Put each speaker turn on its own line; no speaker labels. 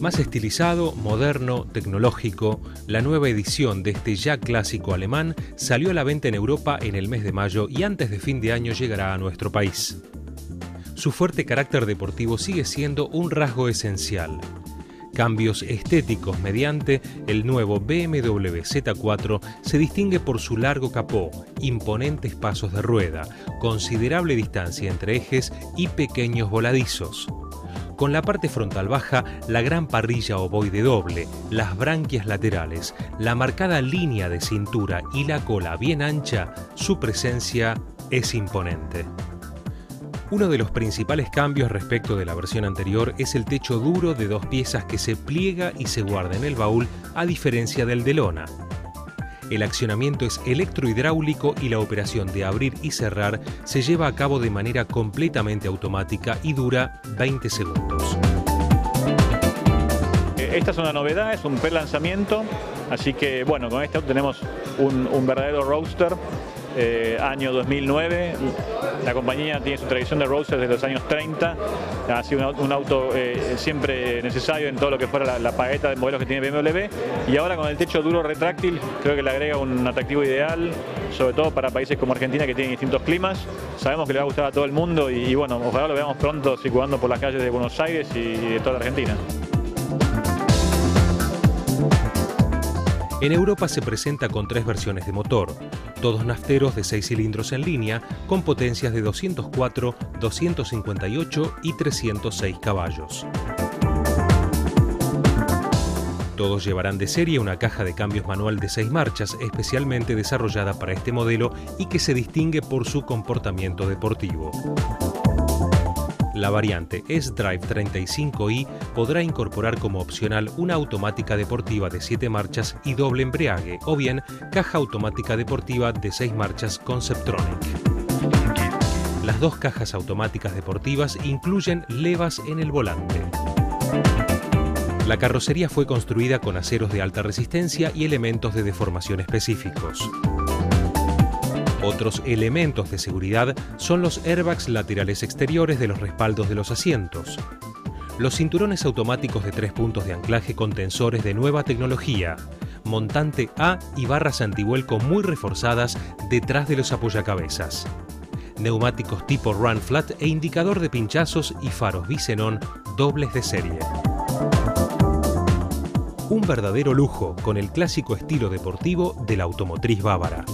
Más estilizado, moderno, tecnológico, la nueva edición de este ya clásico alemán salió a la venta en Europa en el mes de mayo y antes de fin de año llegará a nuestro país. Su fuerte carácter deportivo sigue siendo un rasgo esencial. Cambios estéticos mediante el nuevo BMW Z4 se distingue por su largo capó, imponentes pasos de rueda, considerable distancia entre ejes y pequeños voladizos con la parte frontal baja, la gran parrilla ovoide doble, las branquias laterales, la marcada línea de cintura y la cola bien ancha, su presencia es imponente. Uno de los principales cambios respecto de la versión anterior es el techo duro de dos piezas que se pliega y se guarda en el baúl a diferencia del de lona. El accionamiento es electrohidráulico y la operación de abrir y cerrar se lleva a cabo de manera completamente automática y dura 20 segundos.
Eh, esta es una novedad, es un pre-lanzamiento, así que bueno, con esto tenemos un, un verdadero roadster eh, año 2009. La compañía tiene su tradición de Roadster desde los años 30. Ha sido un, auto eh, siempre necesario en todo lo que fuera la, la, pagueta de modelos que tiene BMW. Y ahora con el techo duro retráctil creo que le agrega un atractivo ideal, sobre todo para países como Argentina que tienen distintos climas. Sabemos que le va a gustar a todo el mundo y, y bueno, ojalá lo veamos pronto circulando por las calles de Buenos Aires y de toda la Argentina.
En Europa se presenta con tres versiones de motor, todos nafteros de 6 cilindros en línea, con potencias de 204, 258 y 306 caballos. Todos llevarán de serie una caja de cambios manual de 6 marchas especialmente desarrollada para este modelo y que se distingue por su comportamiento deportivo. La variante S-Drive 35i podrá incorporar como opcional una automática deportiva de 7 marchas y doble embriague o bien caja automática deportiva de 6 marchas con Septronic. Las dos cajas automáticas deportivas incluyen levas en el volante. La carrocería fue construida con aceros de alta resistencia y elementos de deformación específicos. Otros elementos de seguridad son los airbags laterales exteriores de los respaldos de los asientos, los cinturones automáticos de tres puntos de anclaje con tensores de nueva tecnología, montante A y barras antivuelco muy reforzadas detrás de los apoyacabezas, neumáticos tipo Run Flat e indicador de pinchazos y faros bisenón dobles de serie. Un verdadero lujo con el clásico estilo deportivo de la automotriz bávara.